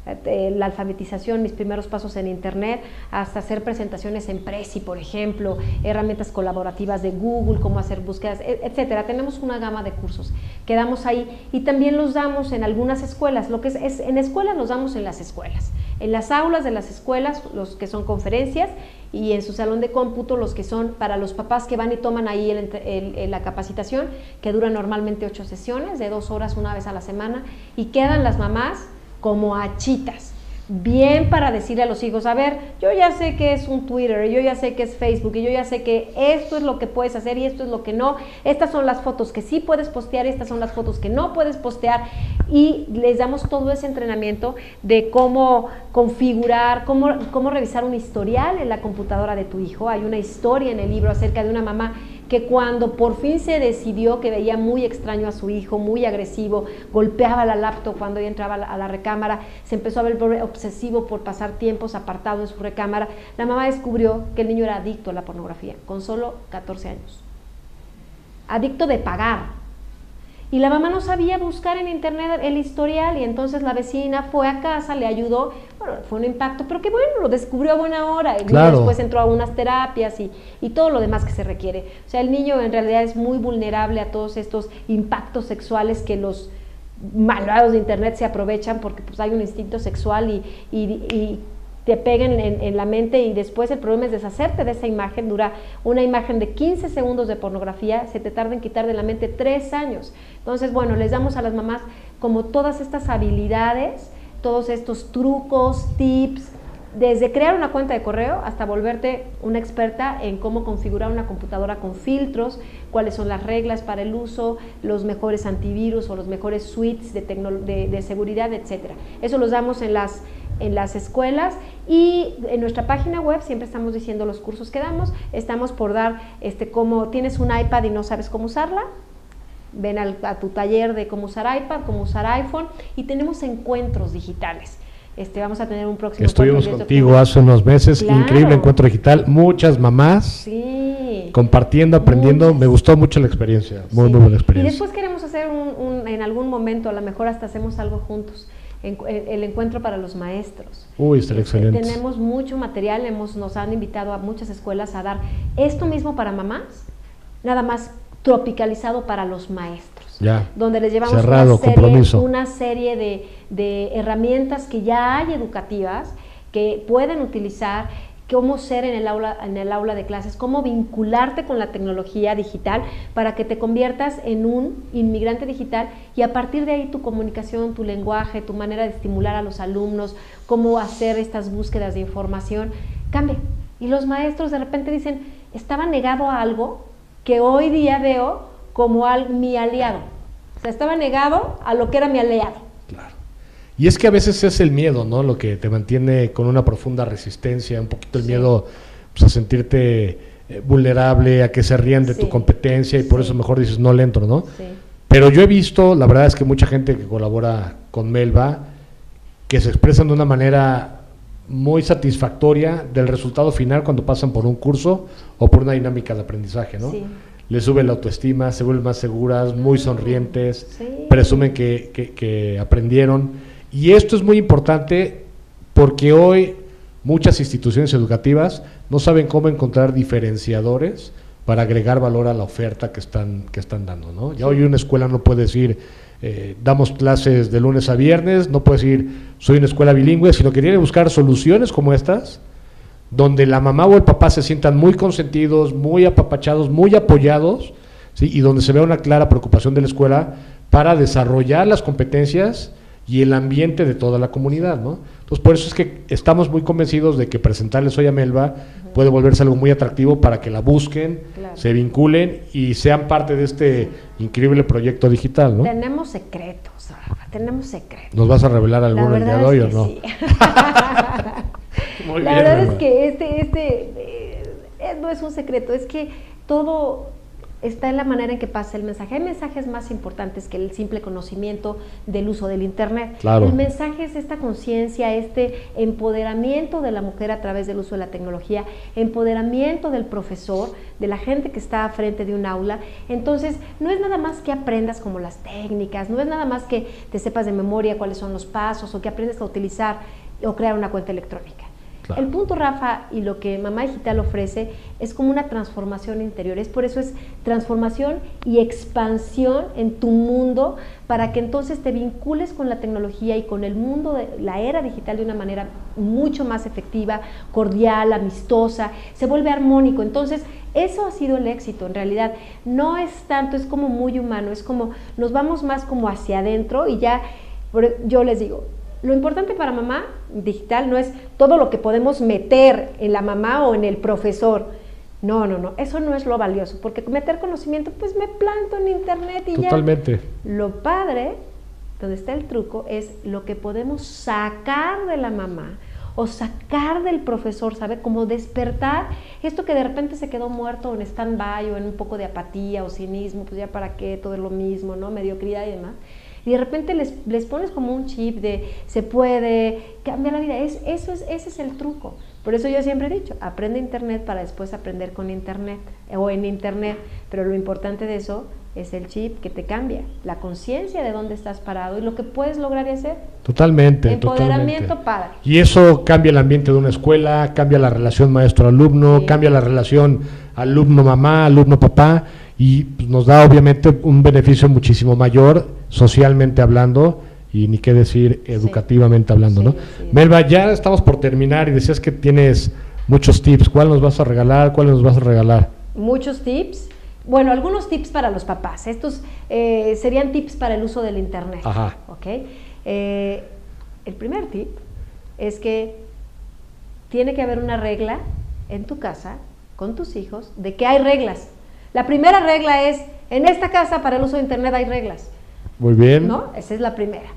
la alfabetización, mis primeros pasos en Internet, hasta hacer presentaciones en Prezi, por ejemplo, herramientas colaborativas de Google, cómo hacer búsquedas, e, etcétera. Tenemos una gama de cursos que damos ahí y también los damos en algunas escuelas. Lo que es, en escuelas los damos en las escuelas, en las aulas de las escuelas, los que son conferencias y en su salón de cómputo los que son para los papás que van y toman ahí la capacitación, que dura normalmente ocho sesiones de dos horas una vez a la semana y quedan las mamás como achitas. Bien para decirle a los hijos, a ver, yo ya sé que es un Twitter, yo ya sé que es Facebook, y yo ya sé que esto es lo que puedes hacer y esto es lo que no. Estas son las fotos que sí puedes postear, estas son las fotos que no puedes postear. Y les damos todo ese entrenamiento de cómo configurar, cómo, cómo revisar un historial en la computadora de tu hijo. Hay una historia en el libro acerca de una mamá que cuando por fin se decidió que veía muy extraño a su hijo, muy agresivo, golpeaba la laptop cuando ella entraba a la recámara, se empezó a ver obsesivo por pasar tiempos apartado en su recámara, la mamá descubrió que el niño era adicto a la pornografía, con solo 14 años. Adicto de pagar, y la mamá no sabía buscar en internet el historial y entonces la vecina fue a casa, le ayudó, bueno, fue un impacto, pero que bueno, lo descubrió a buena hora y después entró a unas terapias y, y, todo lo demás que se requiere. O sea, el niño en realidad es muy vulnerable a todos estos impactos sexuales que los malvados de internet se aprovechan porque pues hay un instinto sexual y, y te peguen en, la mente y después el problema es deshacerte de esa imagen. Dura una imagen de 15 segundos de pornografía, se te tarda en quitar de la mente tres años. Entonces, bueno, les damos a las mamás como todas estas habilidades, todos estos trucos, tips, desde crear una cuenta de correo hasta volverte una experta en cómo configurar una computadora con filtros, cuáles son las reglas para el uso, los mejores antivirus o los mejores suites de, de, de seguridad, etc. Eso los damos en las en las escuelas y en nuestra página web siempre estamos diciendo los cursos que damos. Estamos por dar, este, como tienes un iPad y no sabes cómo usarla, ven a tu taller de cómo usar iPad, cómo usar iPhone y tenemos encuentros digitales. Este, vamos a tener un próximo Estuvimos contigo hace unos meses, increíble encuentro digital, muchas mamás compartiendo, aprendiendo, me gustó mucho la experiencia, muy, muy buena experiencia. Y después queremos hacer un, en algún momento, a lo mejor hasta hacemos algo juntos el encuentro para los maestros. Uy, está excelente. Tenemos mucho material, hemos, nos han invitado a muchas escuelas a dar esto mismo para mamás, nada más tropicalizado para los maestros. Ya. Donde les llevamos una serie, una serie de, de herramientas que ya hay educativas que pueden utilizar cómo ser en el aula, en el aula de clases, cómo vincularte con la tecnología digital para que te conviertas en un inmigrante digital y a partir de ahí tu comunicación, tu lenguaje, tu manera de estimular a los alumnos, cómo hacer estas búsquedas de información, cambie. Y los maestros de repente dicen, estaba negado a algo que hoy día veo como al, mi aliado. O sea, estaba negado a lo que era mi aliado. Y es que a veces es el miedo, ¿no? Lo que te mantiene con una profunda resistencia, un poquito el miedo pues, a sentirte eh, vulnerable, a que se rían de tu competencia y por eso mejor dices no le entro, ¿no? Pero yo he visto, la verdad es que mucha gente que colabora con Melba, que se expresan de una manera muy satisfactoria del resultado final cuando pasan por un curso o por una dinámica de aprendizaje, ¿no? Les sube la autoestima, se vuelven más seguras, muy sonrientes, presumen que, que aprendieron y esto es muy importante porque hoy muchas instituciones educativas no saben cómo encontrar diferenciadores para agregar valor a la oferta que están, que están dando. ¿no? Ya hoy una escuela no puede decir, eh, damos clases de lunes a viernes, no puede decir, soy una escuela bilingüe, sino que tiene que buscar soluciones como estas, donde la mamá o el papá se sientan muy consentidos, muy apapachados, muy apoyados, ¿sí? y donde se vea una clara preocupación de la escuela para desarrollar las competencias y el ambiente de toda la comunidad, ¿no? Entonces, por eso es que estamos muy convencidos de que presentarles hoy a Melba puede volverse algo muy atractivo para que la busquen, se vinculen y sean parte de este increíble proyecto digital, ¿no? Tenemos secretos, tenemos secretos. ¿Nos vas a revelar alguno el día de hoy o no? Sí. muy la verdad es que este, este eh, no es un secreto, es que todo está en la manera en que pasa el mensaje. Hay mensajes más importantes que el simple conocimiento del uso del Internet. Claro. El mensaje es esta conciencia, este empoderamiento de la mujer a través del uso de la tecnología, empoderamiento del profesor, de la gente que está frente de un aula. Entonces, no es nada más que aprendas como las técnicas, no es nada más que te sepas de memoria cuáles son los pasos o que aprendas a utilizar o crear una cuenta electrónica. El punto, Rafa, y lo que Mamá Digital ofrece es como una transformación interior. Es por eso es transformación y expansión en tu mundo para que entonces te vincules con la tecnología y con el mundo de la era digital de una manera mucho más efectiva, cordial, amistosa, se vuelve armónico. Entonces, eso ha sido el éxito en realidad. No es tanto, es como muy humano, es como nos vamos más como hacia adentro y ya, yo les digo, lo importante para mamá digital no es todo lo que podemos meter en la mamá o en el profesor. No, no, no, eso no es lo valioso, porque meter conocimiento, pues me planto en internet y Totalmente. ya. Lo padre, donde está el truco, es lo que podemos sacar de la mamá o sacar del profesor, ¿sabe? Como despertar esto que de repente se quedó muerto en stand-by o en un poco de apatía o cinismo, pues ya para qué, todo es lo mismo, ¿no? Mediocridad y demás y de repente les, les pones como un chip de se puede cambiar la vida. Es, eso es, ese es el truco. Por eso yo siempre he dicho, aprende Internet para después aprender con Internet o en Internet. Pero lo importante de eso es el chip que te cambia, la conciencia de dónde estás parado y lo que puedes lograr y hacer. Totalmente. Empoderamiento padre. Y eso cambia el ambiente de una escuela, cambia la relación maestro-alumno, cambia la relación alumno-mamá, alumno-papá y pues, nos da obviamente un beneficio muchísimo mayor socialmente hablando y ni qué decir educativamente hablando, ¿no? Melba, ya estamos por terminar y decías que tienes muchos tips. ¿Cuál nos vas a regalar? ¿Cuál nos vas a regalar? Muchos tips. Bueno, algunos tips para los papás. Estos eh, serían tips para el uso del Internet. Ajá. ¿Ok? Eh, el primer tip es que tiene que haber una regla en tu casa con tus hijos de que hay reglas. La primera regla es, en esta casa para el uso de Internet hay reglas. Muy bien. ¿No? Esa es la primera.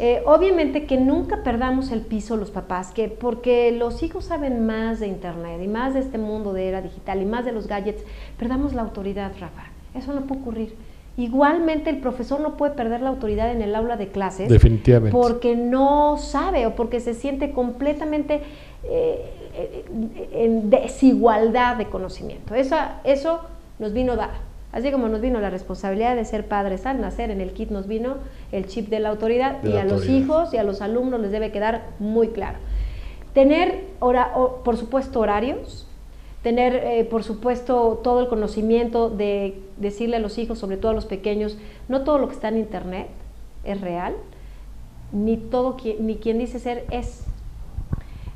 Eh, obviamente que nunca perdamos el piso los papás, que porque los hijos saben más de Internet y más de este mundo de era digital y más de los gadgets, perdamos la autoridad, Rafa. Eso no puede ocurrir. Igualmente el profesor no puede perder la autoridad en el aula de clases. Definitivamente. Porque no sabe o porque se siente completamente eh, en desigualdad de conocimiento. Eso, eso nos vino dada. Así como nos vino la responsabilidad de ser padres al nacer, en el kit nos vino el chip de la autoridad y a los hijos y a los alumnos les debe quedar muy claro. Tener, por supuesto, horarios, tener, eh, por supuesto, todo el conocimiento de decirle a los hijos, sobre todo a los pequeños, no todo lo que está en Internet es real, ni, todo, ni quien dice ser es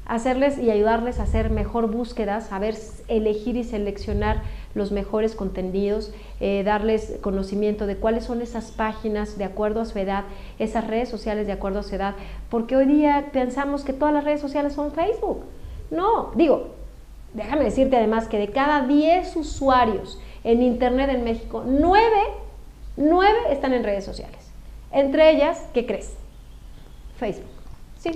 hacerles y ayudarles a hacer mejor búsquedas, saber elegir y seleccionar los mejores contenidos, eh, darles conocimiento de cuáles son esas páginas de acuerdo a su edad, esas redes sociales de acuerdo a su edad, porque hoy día pensamos que todas las redes sociales son Facebook. No, digo, déjame decirte además que de cada 10 usuarios en Internet en México, 9, 9 están en redes sociales. Entre ellas, ¿qué crees? Facebook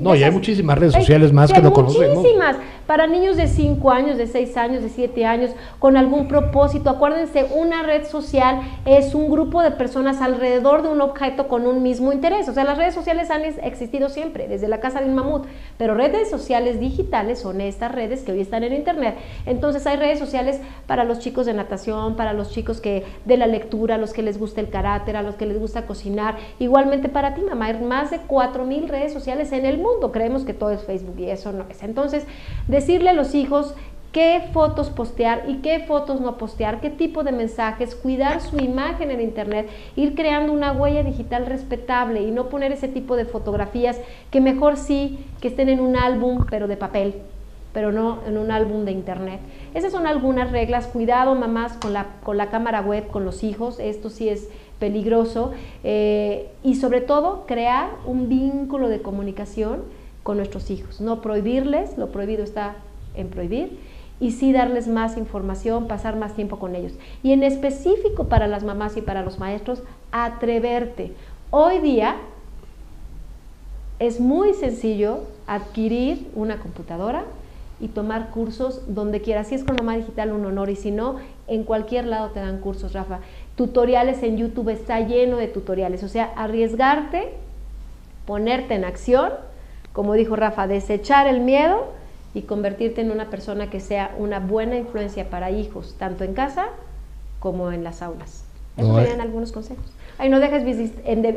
no, y hay muchísimas redes sociales más que no conocemos. Muchísimas, para niños de 5 años, de 6 años, de 7 años, con algún propósito. Acuérdense, una red social es un grupo de personas alrededor de un objeto con un mismo interés. O sea, las redes sociales han existido siempre, desde la casa de un mamut, pero redes sociales digitales son estas redes que hoy están en Internet. Entonces hay redes sociales para los chicos de natación, para los chicos que de la lectura, a los que les gusta el carácter, a los que les gusta cocinar. Igualmente para ti, mamá, hay más de 4.000 redes sociales en el mundo. Creemos que todo es Facebook y eso no es. Entonces, decirle a los hijos qué fotos postear y qué fotos no postear, qué tipo de mensajes, cuidar su imagen en Internet, ir creando una huella digital respetable y no poner ese tipo de fotografías que mejor sí que estén en un álbum, pero de papel pero no en un álbum de internet. Esas son algunas reglas. Cuidado, mamás, con la, con la cámara web, con los hijos. Esto sí es peligroso. Eh, y sobre todo, crear un vínculo de comunicación con nuestros hijos. No prohibirles, lo prohibido está en prohibir, y sí darles más información, pasar más tiempo con ellos. Y en específico para las mamás y para los maestros, atreverte. Hoy día es muy sencillo adquirir una computadora y tomar cursos donde quiera. Si es con Mamá Digital, un honor, y si no, En cualquier lado te dan cursos, Rafa. Tutoriales en YouTube está lleno de tutoriales. O sea, arriesgarte, ponerte en acción, como dijo Rafa, desechar el miedo y convertirte en una persona que sea una buena influencia para hijos, tanto en casa como en las aulas. Esos serían algunos consejos. Ay, no dejes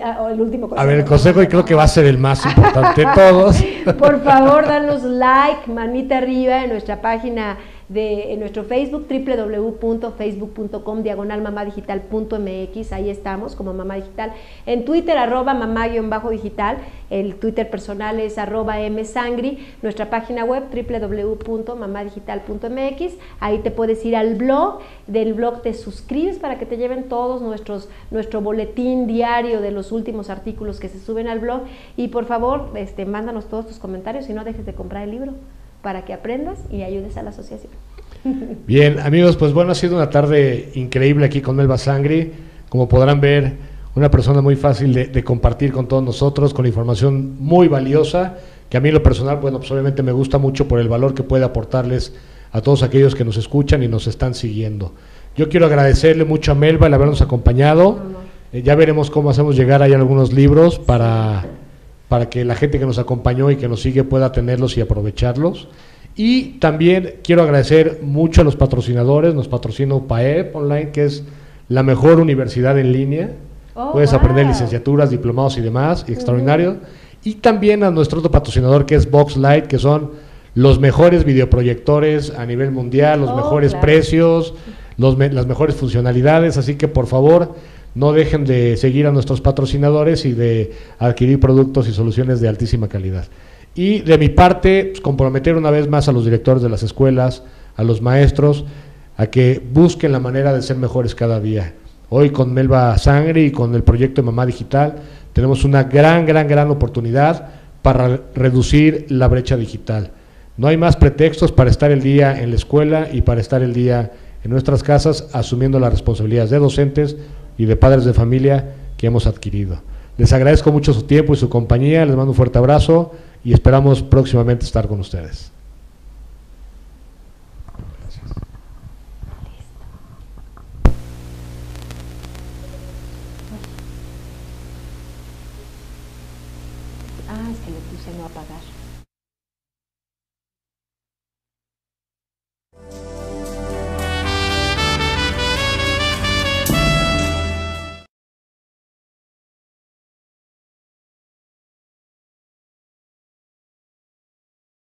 ah, el último consejo. A ver, el consejo y creo que va a ser el más importante de todos. Por favor, danos like, manita arriba en nuestra página de en nuestro Facebook, www.facebook.com, diagonal mamadigital.mx, ahí estamos como mamá digital. En Twitter, arroba mamá-digital, el Twitter personal es arroba msangri, nuestra página web, www.mamadigital.mx, ahí te puedes ir al blog, del blog te suscribes para que te lleven todos nuestros, nuestro boletín diario de los últimos artículos que se suben al blog. Y por favor, este, mándanos todos tus comentarios y no dejes de comprar el libro para que aprendas y ayudes a la asociación. Bien, amigos, pues bueno, ha sido una tarde increíble aquí con Melba Sangri. Como podrán ver, una persona muy fácil de, compartir con todos nosotros, con información muy valiosa, que a mí en lo personal, bueno, pues obviamente me gusta mucho por el valor que puede aportarles a todos aquellos que nos escuchan y nos están siguiendo. Yo quiero agradecerle mucho a Melba el habernos acompañado. Eh, ya veremos cómo hacemos llegar ahí algunos libros para para que la gente que nos acompañó y que nos sigue pueda tenerlos y aprovecharlos. Y también quiero agradecer mucho a los patrocinadores, nos patrocinó PAEP Online, que es la mejor universidad en línea. Oh, Puedes aprender licenciaturas, diplomados y demás, extraordinario. Y también a nuestro otro patrocinador que es Boxlight, que son los mejores videoproyectores a nivel mundial, los oh, mejores precios, los las mejores funcionalidades. Así que por favor, no dejen de seguir a nuestros patrocinadores y de adquirir productos y soluciones de altísima calidad. Y de mi parte, pues, comprometer una vez más a los directores de las escuelas, a los maestros, a que busquen la manera de ser mejores cada día. Hoy con Melba Sangre y con el proyecto de Mamá Digital tenemos una gran, gran, gran oportunidad para reducir la brecha digital. No hay más pretextos para estar el día en la escuela y para estar el día en nuestras casas asumiendo las responsabilidades de docentes, y de padres de familia que hemos adquirido. Les agradezco mucho su tiempo y su compañía, les mando un fuerte abrazo y esperamos próximamente estar con ustedes.